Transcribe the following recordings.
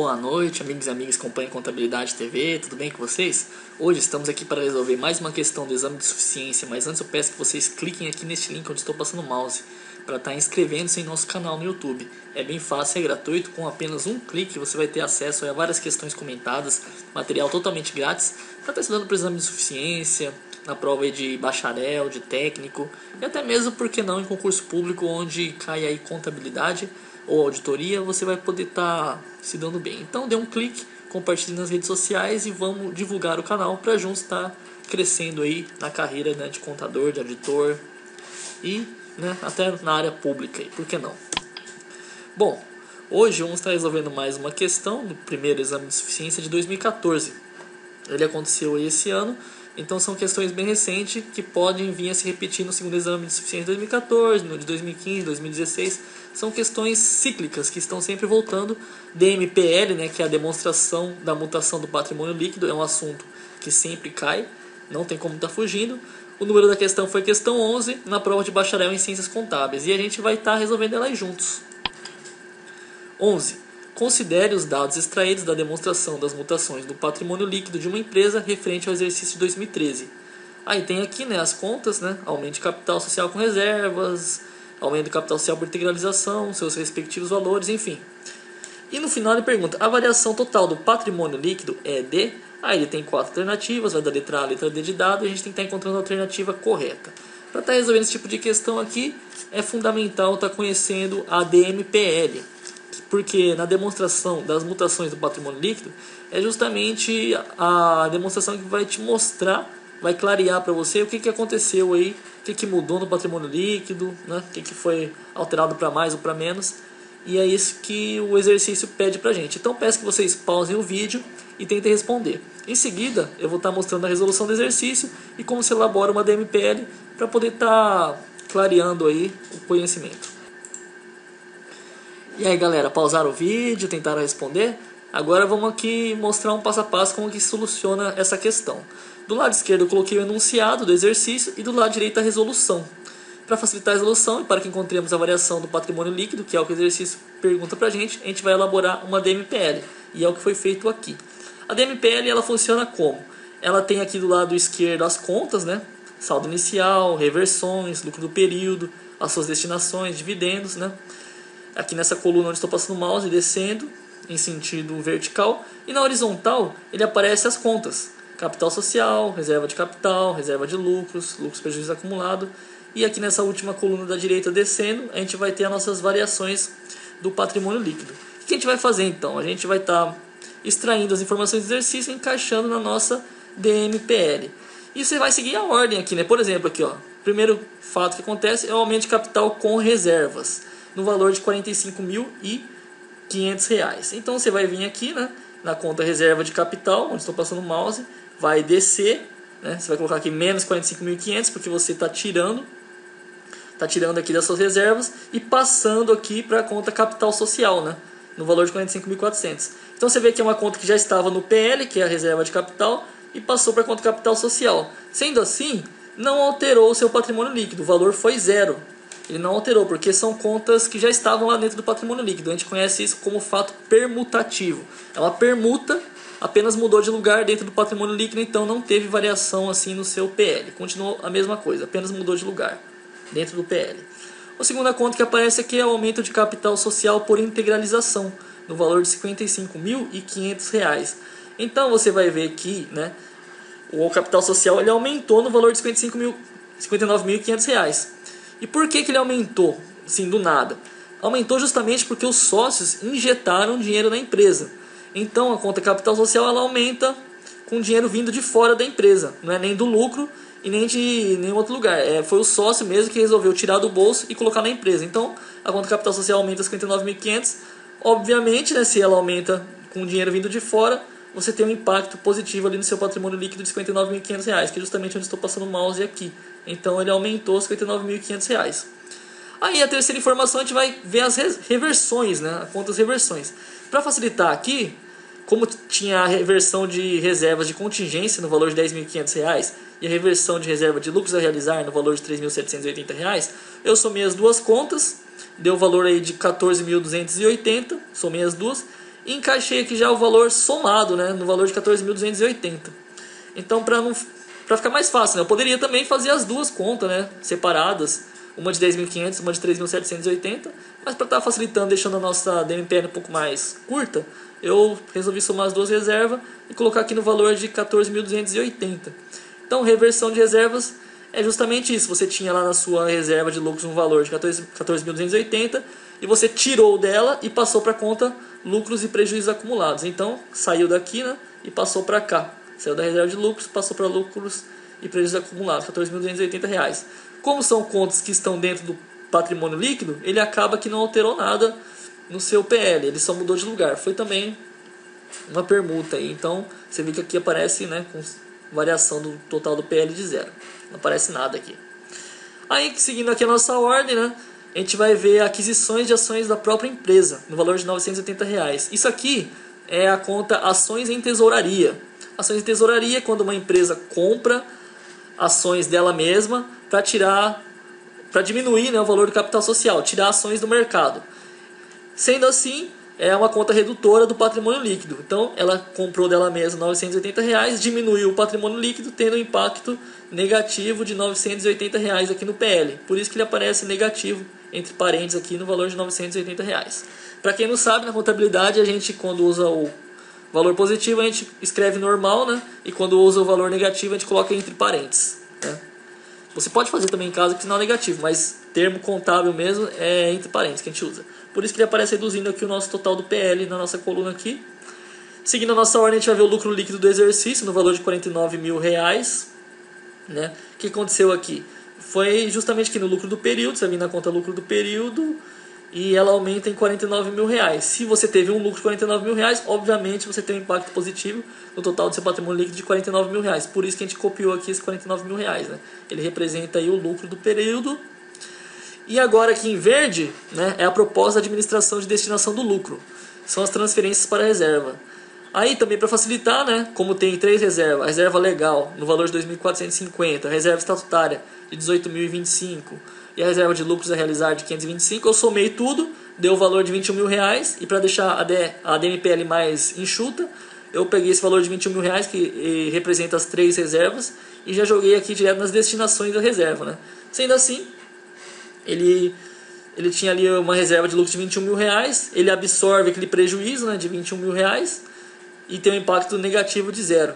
Boa noite, amigos e amigas que acompanham Contabilidade TV, tudo bem com vocês? Hoje estamos aqui para resolver mais uma questão do exame de suficiência, mas antes eu peço que vocês cliquem aqui neste link onde estou passando o mouse para estar inscrevendo-se em nosso canal no YouTube. É bem fácil, é gratuito, com apenas um clique você vai ter acesso a várias questões comentadas, material totalmente grátis, para estar estudando para o exame de suficiência, na prova de bacharel, de técnico, e até mesmo, por que não, em concurso público onde cai aí contabilidade ou auditoria, você vai poder estar tá se dando bem. Então dê um clique, compartilhe nas redes sociais e vamos divulgar o canal para juntos estar tá crescendo aí na carreira né, de contador, de auditor e né, até na área pública, aí, por que não? Bom, hoje vamos estar resolvendo mais uma questão do primeiro exame de suficiência de 2014. Ele aconteceu esse ano então são questões bem recentes que podem vir a se repetir no segundo exame de suficiência de 2014, no de 2015, 2016. São questões cíclicas que estão sempre voltando. DMPL, né, que é a demonstração da mutação do patrimônio líquido, é um assunto que sempre cai, não tem como estar tá fugindo. O número da questão foi questão 11 na prova de bacharel em ciências contábeis e a gente vai estar tá resolvendo elas juntos. 11. Considere os dados extraídos da demonstração das mutações do patrimônio líquido de uma empresa referente ao exercício de 2013. Aí tem aqui né, as contas, né, aumento de capital social com reservas, aumento de capital social por integralização, seus respectivos valores, enfim. E no final ele pergunta, a variação total do patrimônio líquido é de... Aí ele tem quatro alternativas, vai da letra A à letra D de dado, e a gente tem que estar encontrando a alternativa correta. Para estar resolvendo esse tipo de questão aqui, é fundamental estar conhecendo a DMPL, porque na demonstração das mutações do patrimônio líquido é justamente a demonstração que vai te mostrar, vai clarear para você o que, que aconteceu aí, o que, que mudou no patrimônio líquido, né? o que, que foi alterado para mais ou para menos. E é isso que o exercício pede para gente. Então peço que vocês pausem o vídeo e tentem responder. Em seguida, eu vou estar tá mostrando a resolução do exercício e como se elabora uma DMPL para poder estar tá clareando aí o conhecimento. E aí galera, pausaram o vídeo, tentaram responder? Agora vamos aqui mostrar um passo a passo como que soluciona essa questão. Do lado esquerdo eu coloquei o enunciado do exercício e do lado direito a resolução. Para facilitar a resolução e para que encontremos a variação do patrimônio líquido, que é o que o exercício pergunta para a gente, a gente vai elaborar uma DMPL. E é o que foi feito aqui. A DMPL ela funciona como? Ela tem aqui do lado esquerdo as contas, né? saldo inicial, reversões, lucro do período, as suas destinações, dividendos, né? Aqui nessa coluna onde estou passando o mouse, descendo em sentido vertical, e na horizontal ele aparece as contas: capital social, reserva de capital, reserva de lucros, lucros prejuízo acumulado. E aqui nessa última coluna da direita descendo, a gente vai ter as nossas variações do patrimônio líquido. O que a gente vai fazer então? A gente vai estar tá extraindo as informações do exercício e encaixando na nossa DMPL. E você vai seguir a ordem aqui, né? Por exemplo, aqui, ó. Primeiro fato que acontece é o aumento de capital com reservas no valor de R$ 45.500. Então você vai vir aqui né, na conta reserva de capital, onde estou passando o mouse, vai descer, né, você vai colocar aqui menos 45.500 porque você está tirando está tirando aqui das suas reservas e passando aqui para a conta capital social, né, no valor de 45.400. Então você vê que é uma conta que já estava no PL, que é a reserva de capital, e passou para a conta capital social. Sendo assim, não alterou o seu patrimônio líquido, o valor foi zero ele não alterou, porque são contas que já estavam lá dentro do patrimônio líquido. A gente conhece isso como fato permutativo. Uma permuta, apenas mudou de lugar dentro do patrimônio líquido, então não teve variação assim no seu PL. Continuou a mesma coisa, apenas mudou de lugar dentro do PL. A segunda conta que aparece aqui é o aumento de capital social por integralização, no valor de R$ 55.500. Então você vai ver que né, o capital social ele aumentou no valor de R$ 59.500. E por que, que ele aumentou, assim, do nada? Aumentou justamente porque os sócios injetaram dinheiro na empresa. Então a conta capital social ela aumenta com dinheiro vindo de fora da empresa, não é nem do lucro e nem de nenhum outro lugar. É, foi o sócio mesmo que resolveu tirar do bolso e colocar na empresa. Então a conta capital social aumenta 59.500. Obviamente, né, se ela aumenta com dinheiro vindo de fora, você tem um impacto positivo ali no seu patrimônio líquido de R$ 59.500, que é justamente onde estou passando o mouse aqui. Então ele aumentou R$ 59.500. Aí a terceira informação a gente vai ver as reversões, né? Contas reversões. Para facilitar aqui, como tinha a reversão de reservas de contingência no valor de R$ 10.500 e a reversão de reserva de lucros a realizar no valor de R$ 3.780, eu somei as duas contas, deu o valor aí de R$ 14.280, somei as duas encaixei aqui já o valor somado, né, no valor de 14.280. Então, para não para ficar mais fácil, né, eu poderia também fazer as duas contas, né, separadas, uma de 10.500, uma de 3.780, mas para estar tá facilitando, deixando a nossa DMPL um pouco mais curta, eu resolvi somar as duas reservas e colocar aqui no valor de 14.280. Então, reversão de reservas é justamente isso. Você tinha lá na sua reserva de lucros um valor de 14.280 e você tirou dela e passou para a conta lucros e prejuízos acumulados. Então, saiu daqui né, e passou para cá. Saiu da reserva de lucros, passou para lucros e prejuízos acumulados, R$ 14.280. Como são contas que estão dentro do patrimônio líquido, ele acaba que não alterou nada no seu PL, ele só mudou de lugar. Foi também uma permuta aí. Então, você vê que aqui aparece né, com variação do total do PL de zero. Não aparece nada aqui. Aí, seguindo aqui a nossa ordem, né, a gente vai ver aquisições de ações da própria empresa, no valor de 980 reais. Isso aqui é a conta ações em tesouraria. Ações em tesouraria é quando uma empresa compra ações dela mesma para tirar, para diminuir né, o valor do capital social, tirar ações do mercado. Sendo assim, é uma conta redutora do patrimônio líquido. Então, ela comprou dela mesma 980 reais, diminuiu o patrimônio líquido, tendo um impacto negativo de 980 reais aqui no PL. Por isso que ele aparece negativo entre parênteses aqui no valor de 980 reais. Para quem não sabe, na contabilidade a gente quando usa o valor positivo a gente escreve normal, né? E quando usa o valor negativo a gente coloca entre parênteses. Né? Você pode fazer também em casa que sinal negativo, mas termo contábil mesmo é entre parênteses que a gente usa. Por isso que ele aparece reduzindo aqui o nosso total do PL na nossa coluna aqui. Seguindo a nossa ordem, a gente vai ver o lucro líquido do exercício no valor de 49 mil reais. Né? O que aconteceu aqui? Foi justamente que no lucro do período, você vir na conta lucro do período, e ela aumenta em 49 mil reais. Se você teve um lucro de 49 mil reais, obviamente você tem um impacto positivo no total do seu patrimônio líquido de 49 mil reais. Por isso que a gente copiou aqui esses 49 mil reais. Né? Ele representa aí o lucro do período. E agora aqui em verde né, é a proposta de administração de destinação do lucro. São as transferências para a reserva. Aí também para facilitar, né, como tem três reservas, a reserva legal no valor de 2.450, a reserva estatutária de 18.025 e a reserva de lucros a realizar de 525, eu somei tudo, deu o valor de 21 mil reais e para deixar a, D, a DMPL mais enxuta, eu peguei esse valor de 21 mil reais que representa as três reservas e já joguei aqui direto nas destinações da reserva. Né? Sendo assim, ele, ele tinha ali uma reserva de lucro de 21 mil reais, ele absorve aquele prejuízo né, de 21 mil reais e tem um impacto negativo de zero.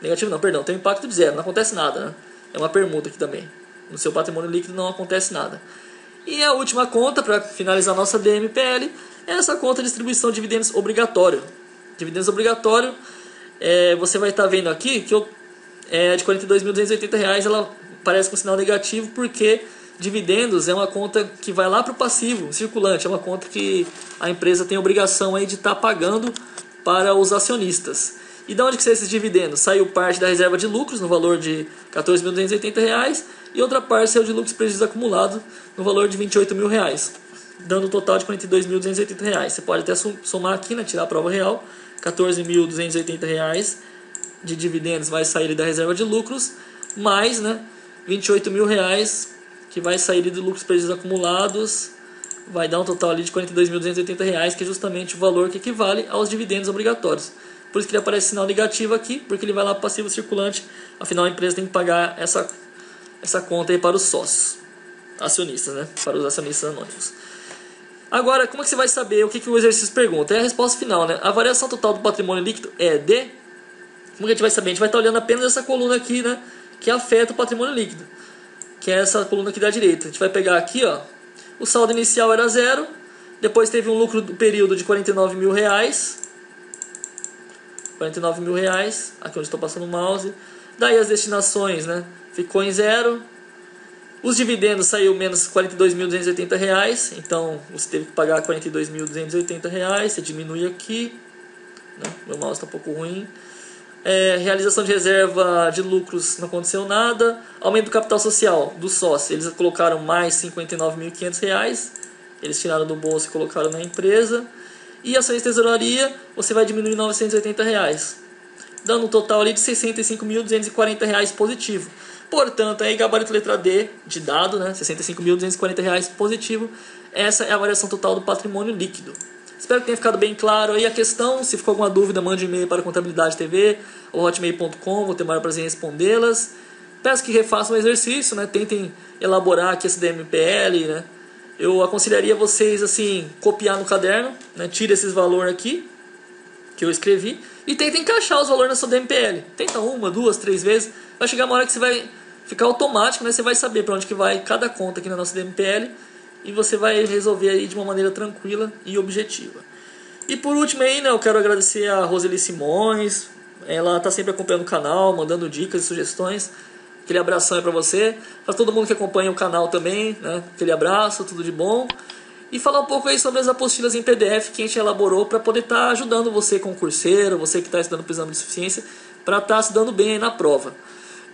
Negativo não, perdão, tem um impacto de zero, não acontece nada. Né? É uma permuta aqui também no seu patrimônio líquido não acontece nada. E a última conta, para finalizar nossa DMPL, é essa conta de distribuição de dividendos obrigatório. Dividendos obrigatório, é, você vai estar tá vendo aqui que eu, é, de R$ 42.280 ela parece com sinal negativo porque dividendos é uma conta que vai lá para o passivo circulante, é uma conta que a empresa tem obrigação aí de estar tá pagando para os acionistas. E de onde que saiu esses dividendos? Saiu parte da reserva de lucros no valor de R$ 14.280 e outra parte saiu de lucros prejuízos acumulados no valor de 28 mil reais, dando um total de 42.280 reais. Você pode até somar aqui, né, tirar a prova real, 14.280 reais de dividendos vai sair da reserva de lucros, mais né, 28 mil reais que vai sair de lucros prejuízos acumulados, vai dar um total ali de 42.280 reais, que é justamente o valor que equivale aos dividendos obrigatórios. Por isso que ele aparece sinal negativo aqui, porque ele vai lá para passivo circulante, afinal a empresa tem que pagar essa essa conta aí para os sócios, acionistas, né? Para os acionistas anônimos. Agora, como é que você vai saber o que, que o exercício pergunta? É a resposta final, né? A variação total do patrimônio líquido é de. Como que a gente vai saber? A gente vai estar olhando apenas essa coluna aqui, né? Que afeta o patrimônio líquido. Que é essa coluna aqui da direita. A gente vai pegar aqui, ó. O saldo inicial era zero. Depois teve um lucro do período de 49 mil reais. 49 mil reais. Aqui onde estou passando o mouse. Daí as destinações, né? ficou em zero. Os dividendos saiu menos R$ 42.280, então você teve que pagar R$ 42.280, você diminui aqui. Né? Meu mouse está um pouco ruim. É, realização de reserva de lucros não aconteceu nada. Aumento do capital social do sócio, eles colocaram mais R$ 59.500, eles tiraram do bolso e colocaram na empresa. E ações de tesouraria, você vai diminuir R$ 980, dando um total ali de R$ 65.240 positivo. Portanto, aí gabarito letra D de dado, né, R$ 65.240 positivo. Essa é a variação total do patrimônio líquido. Espero que tenha ficado bem claro aí a questão. Se ficou alguma dúvida, mande um e-mail para contabilidade TV ou hotmail.com, vou ter maior prazer em respondê-las. Peço que refaçam o exercício, né? Tentem elaborar aqui esse DMPL, né? Eu aconselharia vocês assim, copiar no caderno, né? Tire esses valores aqui que eu escrevi e tenta encaixar os valores na sua DMPL. Tenta uma, duas, três vezes. Vai chegar uma hora que você vai ficar automático, né? Você vai saber para onde que vai cada conta aqui na nossa DMPL e você vai resolver aí de uma maneira tranquila e objetiva. E por último aí, né, eu quero agradecer a Roseli Simões. Ela está sempre acompanhando o canal, mandando dicas e sugestões. Aquele abração aí para você. Para todo mundo que acompanha o canal também, né? Aquele abraço, tudo de bom e falar um pouco aí sobre as apostilas em PDF que a gente elaborou para poder estar tá ajudando você, concurseiro, você que está estudando para exame de suficiência, para estar tá se dando bem aí na prova.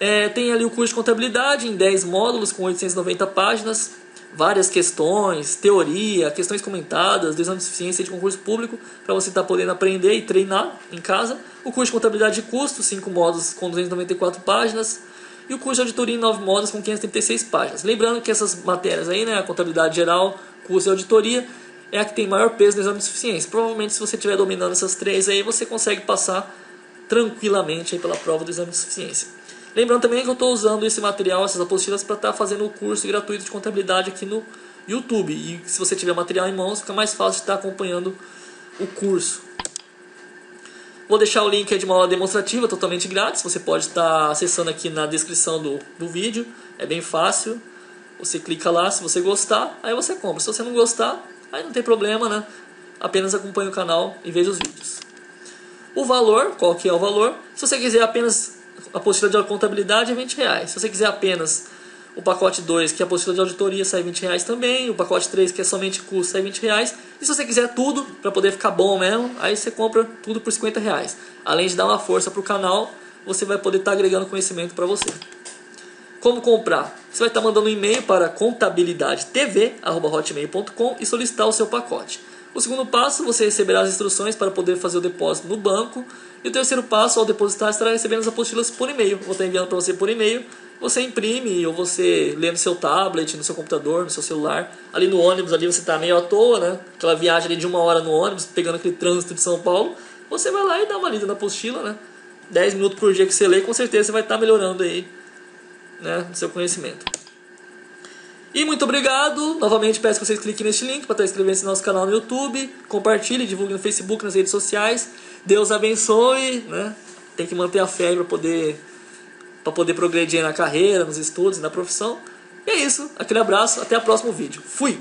É, tem ali o curso de contabilidade em 10 módulos com 890 páginas, várias questões, teoria, questões comentadas do exame de suficiência de concurso público para você estar tá podendo aprender e treinar em casa. O curso de contabilidade de custo, 5 módulos com 294 páginas. E o curso de auditoria em 9 módulos com 536 páginas. Lembrando que essas matérias aí, né, a contabilidade geral, curso de auditoria é a que tem maior peso no exame de suficiência. Provavelmente, se você estiver dominando essas três aí, você consegue passar tranquilamente aí pela prova do exame de suficiência. Lembrando também que eu estou usando esse material, essas apostilas, para estar tá fazendo o curso gratuito de contabilidade aqui no YouTube. E se você tiver material em mãos, fica mais fácil estar tá acompanhando o curso. Vou deixar o link de uma aula demonstrativa totalmente grátis. Você pode estar tá acessando aqui na descrição do, do vídeo. É bem fácil. Você clica lá, se você gostar, aí você compra. Se você não gostar, aí não tem problema, né? Apenas acompanhe o canal e veja os vídeos. O valor, qual que é o valor? Se você quiser apenas a apostila de contabilidade é 20 reais. Se você quiser apenas o pacote 2, que é a apostila de auditoria, sai 20 reais também. O pacote 3, que é somente custo, sai 20 reais. E se você quiser tudo, para poder ficar bom mesmo, aí você compra tudo por 50 reais. Além de dar uma força para o canal, você vai poder estar tá agregando conhecimento para você. Como comprar? Você vai estar mandando um e-mail para contabilidadetv.hotmail.com e solicitar o seu pacote. O segundo passo, você receberá as instruções para poder fazer o depósito no banco. E o terceiro passo, ao depositar, estará recebendo as apostilas por e-mail. Vou estar enviando para você por e-mail. Você imprime ou você lê no seu tablet, no seu computador, no seu celular. Ali no ônibus, ali você está meio à toa, né? Aquela viagem ali de uma hora no ônibus, pegando aquele trânsito de São Paulo. Você vai lá e dá uma lida na apostila, né? 10 minutos por dia que você lê, com certeza você vai estar melhorando aí né, do seu conhecimento. E muito obrigado. Novamente peço que vocês cliquem neste link para estar inscrevendo no nosso canal no YouTube. Compartilhe, divulgue no Facebook, nas redes sociais. Deus abençoe. Né? Tem que manter a fé para poder, para poder progredir na carreira, nos estudos, na profissão. E é isso. Aquele abraço. Até o próximo vídeo. Fui!